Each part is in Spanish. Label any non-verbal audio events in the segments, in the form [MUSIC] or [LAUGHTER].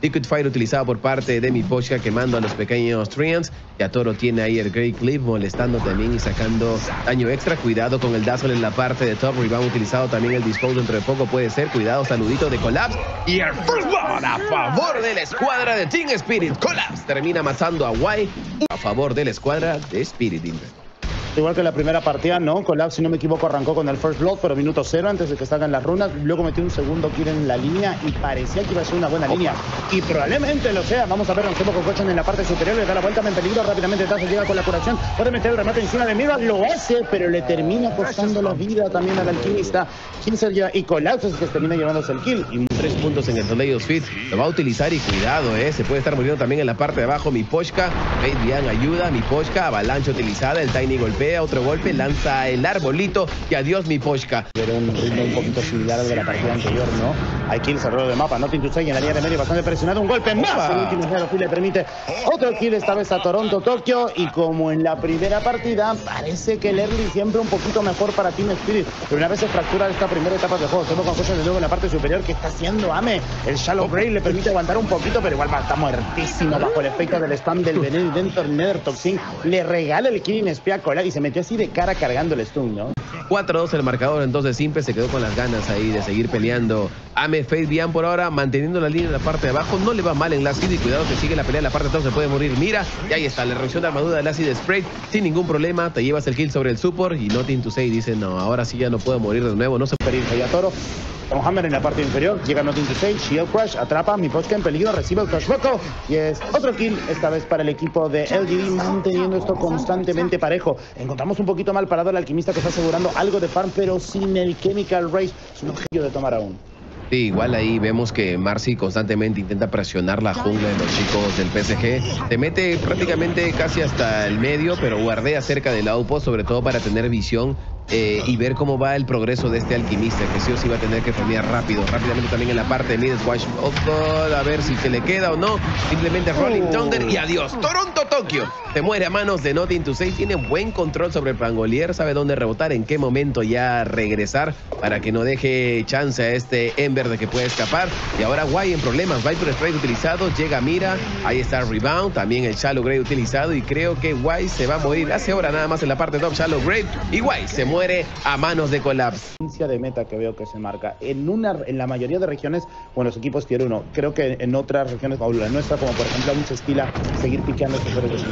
Liquid Fire utilizado por parte de mi Poshka quemando a los pequeños Trians. Ya Toro tiene ahí el Great Clip molestando también y sacando daño extra. Cuidado con el Dazzle en la parte de top. Rebound utilizado también el Dispose dentro de poco puede ser. Cuidado, saludito de Collapse. Y el First Blood a favor de la escuadra de Team Spirit. Collapse termina matando a Y a favor de la escuadra de Spirit Inver. Igual que la primera partida, ¿no? Collapse, si no me equivoco, arrancó con el First Blood, pero minuto cero antes de que salgan las runas. Luego metió un segundo kill en la línea y parecía que iba a ser una buena línea. Y probablemente lo sea. Vamos a ver, tiempo con Cochen en la parte superior. Le da la vuelta en peligro rápidamente. Detrás llega con la curación. Puede meter el remate encima de Mira. Lo hace, pero le termina costando la vida también al alquimista. ya y Collapse es el que termina llevándose el kill. Y tres puntos en el Tornado Fit. Lo va a utilizar y cuidado, ¿eh? Se puede estar muriendo también en la parte de abajo. Mi Pochka. bien ayuda. Mi Pochka. Avalancha utilizada. El Tiny golpea. Otro golpe lanza el arbolito y adiós mi Poshka. Era un ritmo un poquito similar al de la partida anterior, ¿no? Hay kills alrededor del mapa, no to say en la línea de medio bastante presionado, un golpe más. El último kill le permite otro kill, esta vez a Toronto, Tokio. Y como en la primera partida, parece que el early siempre un poquito mejor para Team Spirit. Pero una vez se fractura esta primera etapa de juego, tenemos con cosas de nuevo en la parte superior que está haciendo Ame. El Shallow Grey le permite aguantar un poquito, pero igual está muertísimo bajo el efecto del spam del veneno dentro Nether Toxin. Le regala el kill en Cola y se metió así de cara cargando el stun, ¿no? 4-2 el marcador, entonces Simple se quedó con las ganas ahí de seguir peleando. Ame Fade bien por ahora, manteniendo la línea en la parte de abajo. No le va mal en la y cuidado que sigue la pelea en la parte de abajo, se puede morir. Mira, y ahí está, la reacción de armadura del Acid Spray sin ningún problema. Te llevas el kill sobre el support y Nothing to Say dice, no, ahora sí ya no puedo morir de nuevo. No se puede ir allá Toro. Con Hammer en la parte inferior, llega Nothing to Say, Shield Crush, atrapa a mi Posca en peligro, recibe el Roco y es otro kill, esta vez para el equipo de LGD, manteniendo esto constantemente parejo. Encontramos un poquito mal parado el alquimista que está asegurando algo de farm, pero sin el Chemical Race, es un objetivo de tomar aún. Sí, igual ahí vemos que Marcy constantemente intenta presionar la jungla de los chicos del PSG. Se mete prácticamente casi hasta el medio, pero guardea cerca del outpost, sobre todo para tener visión eh, y ver cómo va el progreso de este alquimista, que sí o sí va a tener que farmear rápido, rápidamente también en la parte de mid Watch a ver si se le queda o no. Simplemente Rolling oh. Thunder y adiós. Toronto, Tokio. Se muere a manos de Nothing to Say. Tiene buen control sobre el Pangolier, sabe dónde rebotar, en qué momento ya regresar para que no deje chance a este Ember de que pueda escapar. Y ahora Guay en problemas. Viper Strike utilizado, llega Mira, ahí está Rebound, también el Shallow Grave utilizado y creo que Guay se va a morir. Hace ahora nada más en la parte top Shallow Grave y Guay se muere muere a manos de Collapse. de meta que veo que se marca en una en la mayoría de regiones con los equipos tier 1. Creo que en otras regiones, o la nuestra, como por ejemplo mucha estila, seguir piqueando estos héroes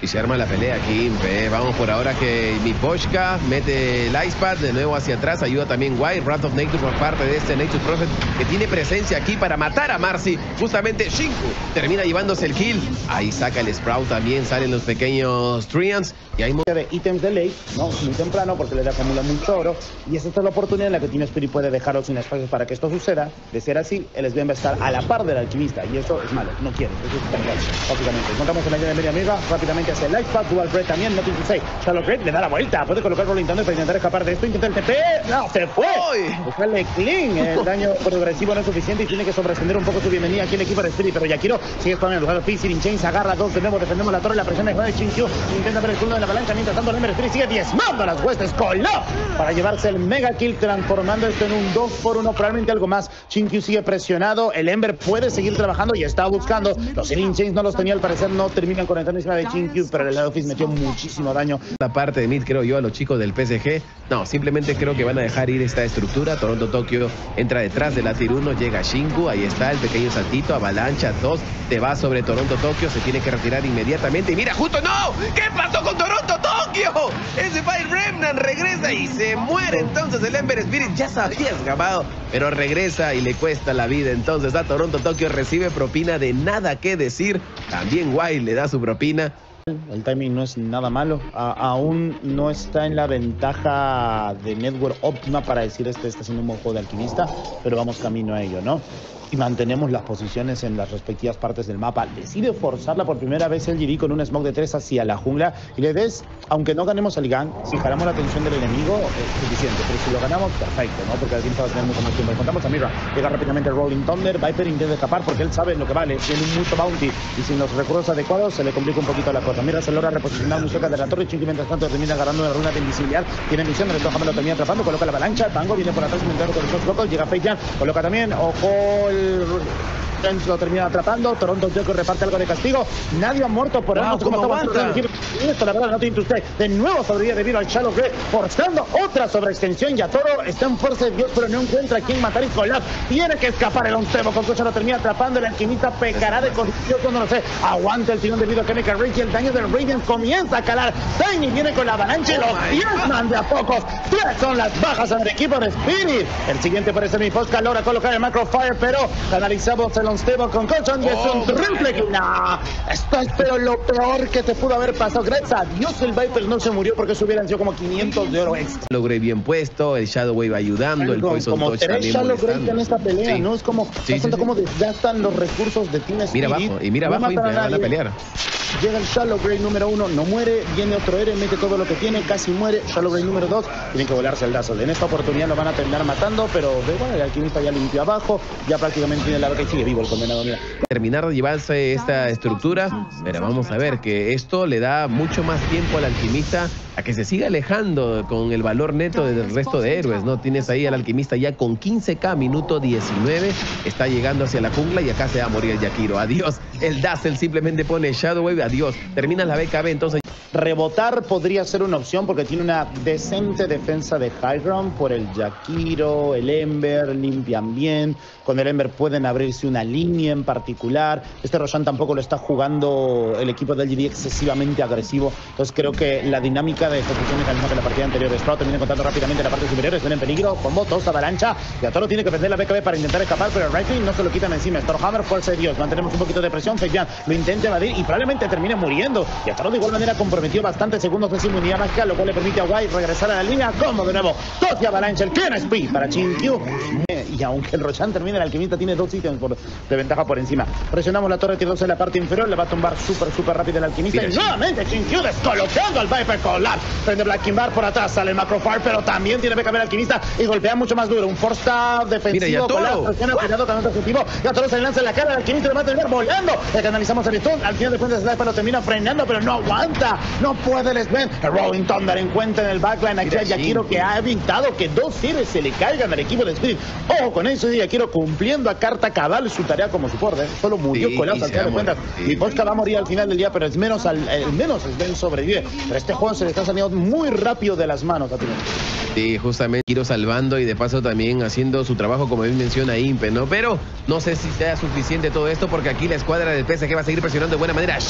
y se arma la pelea aquí. Vamos por ahora que mi Poshka mete el Icepad de nuevo hacia atrás. Ayuda también White. Wrath of Nature por parte de este Nature Prophet que tiene presencia aquí para matar a Marcy. Justamente Shinku termina llevándose el kill. Ahí saca el Sprout también. Salen los pequeños Trians. Y hay de ítems de ley, ¿no? Muy temprano porque le acumula mucho oro. Y esta es la oportunidad en la que Team Spirit puede dejaros sin espacios para que esto suceda. De ser así, el SBM va a estar a la par del alquimista. Y eso es malo. No quiere. Eso es básicamente. Encontramos en la de media amiga. Rápidamente hace el life pack, dual bread también, no tiene say. Charlotte Great le da la vuelta, puede colocar Rolling Thunder para intentar escapar de esto, intenta el TP, no, se fue. Buscarle clean, el daño progresivo no es suficiente y tiene que sobreascender un poco su bienvenida aquí el equipo de Spirit, pero Yakiro sigue spameando, Fizzy, Chains agarra dos de nuevo, defendemos la torre, la presión de Chinkyu, intenta ver el turno de la avalancha, mientras tanto el Spirit sigue diezmando a las huestes, coló para llevarse el mega kill, transformando esto en un 2 por 1, probablemente algo más. Chinkyu sigue presionado, el Ember puede seguir trabajando y está buscando. Los Sealing Chains no los tenía al parecer, no terminan conectando encima de Chinkyu, pero el Office metió muchísimo daño. La parte de mid, creo yo, a los chicos del PSG. No, simplemente creo que van a dejar ir esta estructura. Toronto Tokio entra detrás de la Tier 1, llega Shinku, ahí está el pequeño saltito, avalancha 2, te va sobre Toronto Tokio, se tiene que retirar inmediatamente. Y mira, justo no, ¿qué pasó con Toronto Tokio? Ese Fire Remnant regresa y se muere entonces el Ember Spirit. Ya se había pero regresa y le cuesta la vida. Entonces a Toronto Tokio recibe propina de nada que decir. También Wild le da su propina. El timing no es nada malo. aún no está en la ventaja de network óptima para decir este está siendo un buen juego de alquimista, pero vamos camino a ello, ¿no? Y mantenemos las posiciones en las respectivas partes del mapa. Decide forzarla por primera vez el GD con un smoke de 3 hacia la jungla y le des, aunque no ganemos el gang, si jalamos la atención del enemigo es suficiente, pero si lo ganamos, perfecto, ¿no? Porque aquí va a tener mucho más tiempo. Contamos a Mira, llega rápidamente Rolling Thunder, Viper intenta escapar porque él sabe lo que vale, tiene mucho bounty y sin los recursos adecuados se le complica un poquito la cosa. Mira, se logra reposicionar muy cerca de la torre, Chinky mientras tanto termina agarrando una runa de invisibilidad, tiene misión, el lo termina atrapando, coloca la avalancha, Tango viene por atrás, con los locos, llega Fake coloca también, ojo Yeah. Lo termina atrapando. Toronto Joker reparte algo de castigo. Nadie ha muerto por Wow, cómo aguanta. esto la verdad no tiene usted. De nuevo sobrevive debido al Shallow Grey, forzando otra sobreextensión. Y a Toro está en fuerza de Dios, pero no encuentra a quién matar y colar. Tiene que escapar el Oncebo. Con Cocha lo termina atrapando. El alquimista pecará de condición cuando no sé. Aguanta el tirón debido a Chemical Rage y el daño del Radiant comienza a calar. Tiny viene con la avalancha y Oh los diezman de a pocos. Tres son las bajas en el equipo de Spirit. El siguiente parece mi Posca logra colocar el Macro Fire, pero canalizamos el Unstable con Cochon y es Oh un my triple kill. Nah, esto es pero lo peor que te pudo haber pasado. Gracias a Dios el Viper no se murió porque eso hubieran sido como 500 de oro extra. Logré bien puesto, el Shadow Wave ayudando, el Como- Poison como Touch tres Grey molestando. en esta pelea, Sí. ¿no? Es como, Sí, sí, cómo desgastan los recursos de Team Spirit. Mira abajo, y mira No abajo, Impe, van a pelear. Llega el Shallow Grey número uno, no muere, viene otro héroe, mete todo lo que tiene, casi muere. Shallow Grey número dos, tienen que volarse el Dazzle. En esta oportunidad lo van a terminar matando, pero de igual, el alquimista ya limpió abajo, ya prácticamente tiene la beca y sigue vivo el condenado, mira. terminar de llevarse esta estructura, pero vamos a ver que esto le da mucho más tiempo al alquimista a que se siga alejando con el valor neto del resto de héroes, ¿no? Tienes ahí al alquimista ya con 15k, minuto 19, está llegando hacia la jungla y acá se va a morir el Yakiro. Adiós. El Dazzle simplemente pone Shadow Wave, adiós. Termina la BKB, entonces Rebotar podría ser una opción porque tiene una decente defensa de high ground por el Yakiro, el Ember, limpian bien. Con el Ember pueden abrirse una línea en particular. Este Roshan tampoco lo está jugando el equipo del GD excesivamente agresivo. Entonces creo que la dinámica de ejecución es la misma que la partida anterior. Sprout termina contando rápidamente la parte superior, están en peligro. Como dos avalancha. Y a Toro tiene que perder la BKB para intentar escapar, pero el Rightwing no se lo quitan encima. Stormhammer, fuerza de Dios. Mantenemos un poquito de presión. Fejan lo intenta evadir y probablemente termine muriendo. Y a Toro de igual manera comprometió bastante segundos de inmunidad mágica, lo cual le permite a White regresar a la línea. Como de nuevo, dos de avalancha, el Ken Speed para Chinkyu. Y aunque el Roshan termine, el alquimista tiene dos ítems por- de ventaja por encima. Presionamos la torre tier 2 en la parte inferior, le va a tumbar súper, súper rápido el alquimista. Mira, y nuevamente Chinkyu descolocando al Viper Collar. Prende Black Kimbar por atrás, sale el Macrofire, pero también tiene que cambiar el alquimista y golpea mucho más duro. Un force defensivo. Mira, cuidado con otro objetivo. Yatoro se le lanza en la cara al alquimista y lo va a terminar volando. Le canalizamos el stun. Al final de cuentas, Sniper lo termina frenando, pero no aguanta. No puede el Sven. Rolling Thunder encuentra en el backline a Yakiro Shin. que ha evitado que dos series se le caigan al equipo de Spirit. Ojo con eso, y Yakiro cumpliendo a carta cabal su tarea como support. ¿eh? Solo murió Sí, colapso al final de cuentas. sí. Y Posca va a morir al final del día, pero es menos, al, el menos Sven sobrevive. Pero este juego se le está saliendo muy rápido de las manos a Tino. Sí, justamente Kiro salvando y de paso también haciendo su trabajo como bien menciona Impe, ¿no? Pero no sé si sea suficiente todo esto porque aquí la escuadra del PSG va a seguir presionando de buena manera. a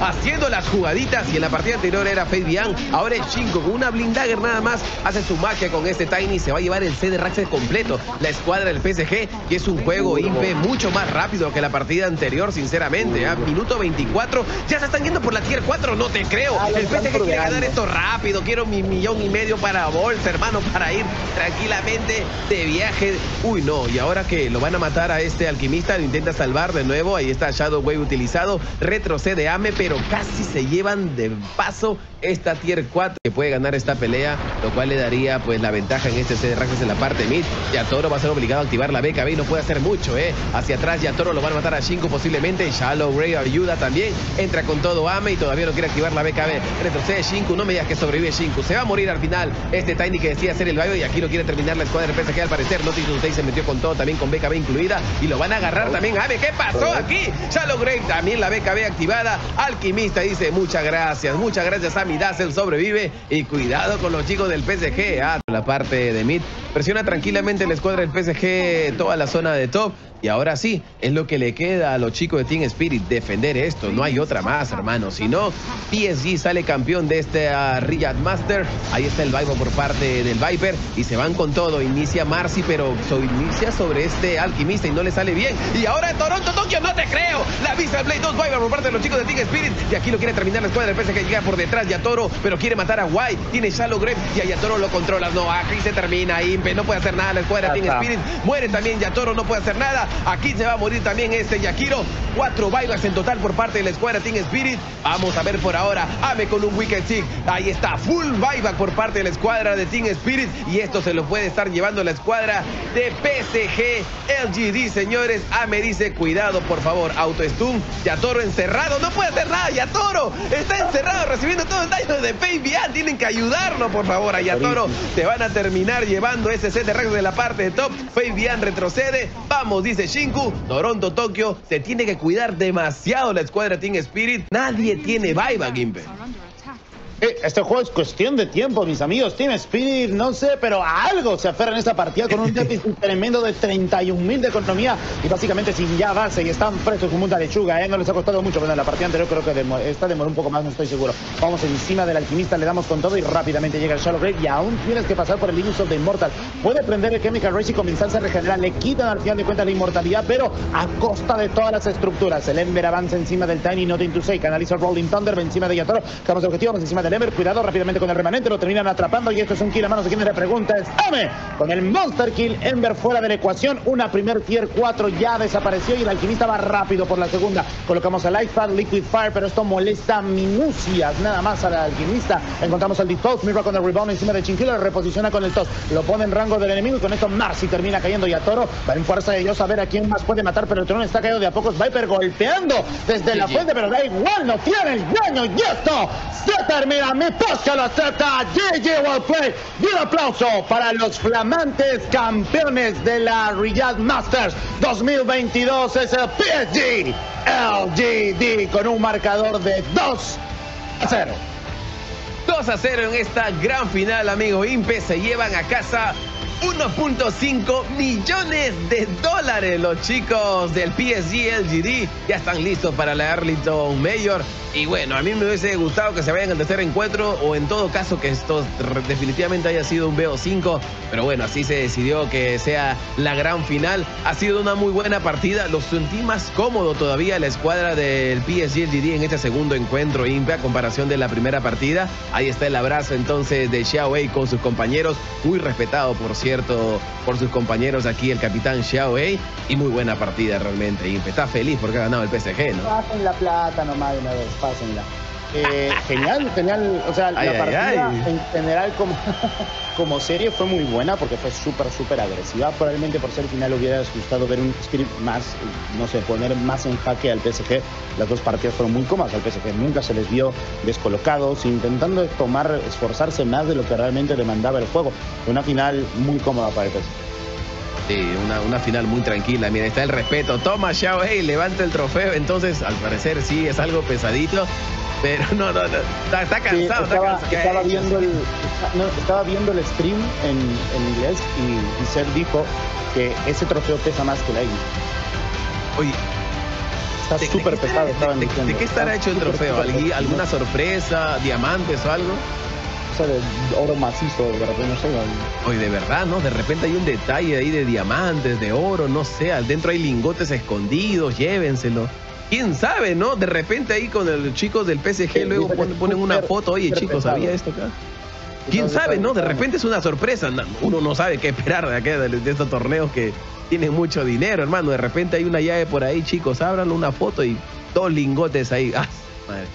Haciendo las jugaditas y en la partida anterior era Fade Bian, ahora es Shinku con una blindager nada más hace su magia con este Tiny se va a llevar el CD Raxel completo. La escuadra del PSG y es un juego Impe mucho más rápido que la partida anterior, sinceramente. ¿ah? Minuto 24, ya se están yendo por la tier 4, no te creo. El PSG quiere ganar esto rápido, quiero mi millón y medio para bolsa, hermano, para ir tranquilamente de viaje. Uy, no, y ahora que lo van a matar a este alquimista, lo intenta salvar de nuevo, ahí está Shadow Wave utilizado, retrocede Ame, pero casi se llevan de paso esta tier 4 que puede ganar esta pelea, lo cual le daría pues la ventaja en este CD Raxes en la parte mid. Yatoro va a ser obligado a activar la BKB y no puede hacer mucho, ¿eh? Hacia atrás Yatoro lo van a matar a Shinko posiblemente, Shallow Ray ayuda también, entra con todo Ame y todavía no quiere activar la BKB. Retrocede Shinku, no me digas que sobrevive Shinku, se va a morir al final este Tiny que decía hacer el baile y aquí no quiere terminar la escuadra del PSG al parecer. Notice Tuesday se metió con todo también con BKB incluida y lo van a agarrar también. Ame, ¿qué pasó aquí? Shallow Grave también la BKB activada. Alquimista dice muchas gracias, muchas gracias a Dazzle sobrevive y cuidado con los chicos del PSG. Ah, la parte de mid presiona tranquilamente la escuadra del PSG toda la zona de top. Y ahora sí, es lo que le queda a los chicos de Team Spirit, defender esto. No hay otra más, hermano. Si no, PSG sale campeón de este uh, Riyadh Master. Ahí está el Viper por parte del Viper. Y se van con todo. Inicia Marcy, pero so- inicia sobre este alquimista y no le sale bien. Y ahora Toronto, Tokio, no te creo. La Vista Blade 2 Viper por parte de los chicos de Team Spirit. Y aquí lo quiere terminar la escuadra del PSG. Llega por detrás Yatoro, pero quiere matar a White. Tiene Shallow Grave y a Yatoro lo controla. No, aquí se termina. Impe no puede hacer nada la escuadra de Team. Spirit. Muere también Yatoro, no puede hacer nada. Aquí se va a morir también este Yakiro. Cuatro bailas en total por parte de la escuadra Team Spirit. Vamos a ver por ahora. Ame con un Wicked Sick. Ahí está. Full buyback por parte de la escuadra de Team Spirit. Y esto se lo puede estar llevando la escuadra de PSG LGD, señores. Ame dice, cuidado, por favor. Autostun. Yatoro encerrado. No puede hacer nada. Yatoro está encerrado recibiendo todo el daño de Fabian. Tienen que ayudarlo, por favor, a Yatoro. Te van a terminar llevando ese set de de la parte de top. Fabian retrocede. Vamos, dice Shinku, Toronto, Tokio, se tiene que cuidar demasiado la escuadra Team Spirit. Nadie tiene buyback, Gimpe. Este juego es cuestión de tiempo, mis amigos. Team Spirit, no sé, pero a algo se aferra en esta partida con un [LAUGHS] déficit tremendo de 31 mil de economía y básicamente sin ya base y están presos como una lechuga, ¿eh? No les ha costado mucho. Bueno, en la partida anterior creo que esta demoró un poco más, no estoy seguro. Vamos encima del alquimista, le damos con todo y rápidamente llega el Shallow Grave y aún tienes que pasar por el Linux of the Immortal. Puede prender el Chemical Race y comenzarse a regenerar. Le quitan al final de cuentas la inmortalidad, pero a costa de todas las estructuras. El Ember avanza encima del Tiny Nothing to Say, canaliza el Rolling Thunder, encima de Yatoro. Estamos de objetivo, vamos encima del Ember. Cuidado rápidamente con el remanente, lo terminan atrapando y esto es un kill a manos de quien le pregunta es Ame con el Monster Kill, Ember fuera de la ecuación, una primer tier 4 ya desapareció y el alquimista va rápido por la segunda, colocamos el Pad, Liquid Fire, pero esto molesta minucias nada más al alquimista, encontramos el Toss, Mirror con el rebound encima de Chinquilo, lo reposiciona con el Toss, lo pone en rango del enemigo y con esto Marcy termina cayendo y a Toro va en fuerza de Dios a ver a quién más puede matar, pero el trono está caído de a pocos, Viper golpeando desde la fuente, pero da igual, no tiene el daño y esto se termina, mi podcast lo acepta GG Play Y un aplauso para los flamantes campeones de la Riyadh Masters 2022. Es el PSG LGD con un marcador de 2 a 0. 2 a 0 en esta gran final, amigo Impe. Se llevan a casa 1.5 millones de dólares. Los chicos del PSG LGD ya están listos para la Arlington Mayor. Y bueno, a mí me hubiese gustado que se vayan al tercer encuentro o en todo caso que esto definitivamente haya sido un BO5. Pero bueno, así se decidió que sea la gran final. Ha sido una muy buena partida. Lo sentí más cómodo todavía la escuadra del PSG LGD en este segundo encuentro IMPE a comparación de la primera partida. Ahí está el abrazo entonces de Xiao Wei con sus compañeros. Muy respetado, por cierto por sus compañeros aquí, el capitán Xiao Wei. Y muy buena partida realmente. Y está feliz porque ha ganado el PSG, ¿no? Pasen la plata nomás de una vez, pásenla. Eh, genial, genial. O sea, la partida en general como, [LAUGHS] como serie fue muy buena porque fue súper, súper agresiva. Probablemente por ser final hubiera gustado ver un Spirit más, no sé, poner más en jaque al PSG. Las dos partidas fueron muy cómodas al PSG. Nunca se les vio descolocados, intentando tomar, esforzarse más de lo que realmente demandaba el juego. Una final muy cómoda para el PSG. Sí, una, una, final muy tranquila. Mira, está el respeto. Toma, Xiao, hey, levanta el trofeo. Entonces, al parecer, sí, es algo pesadito. Pero no, no, no. Está, cansado, estaba, estaba, viendo el, estaba viendo el stream en, en inglés y, Ser dijo que ese trofeo pesa más que la X. Oye. Está súper pesado, de, de, qué estará hecho el trofeo? ¿Alguna sorpresa? ¿Diamantes o algo? O sea, de oro macizo, de repente, no sé. Oye, de verdad, ¿no? De repente hay un detalle ahí de diamantes, de oro, no sé. Adentro hay lingotes escondidos, llévenselo quién sabe, ¿no? De repente ahí con los chicos del PSG luego ponen, una foto, oye chicos, ¿sabía esto acá? ¿Quién sabe, no? De repente es una sorpresa. Uno no sabe qué esperar de, acá, de, estos torneos que tienen mucho dinero, hermano. De repente hay una llave por ahí, chicos, ábranlo, una foto y dos lingotes ahí. Ah, madre.